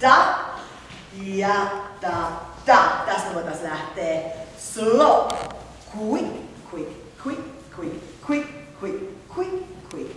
ta ja ta ta. Tästä voitaisiin lähteä slow, quick, quick, quick, quick, quick, quick, quick, quick.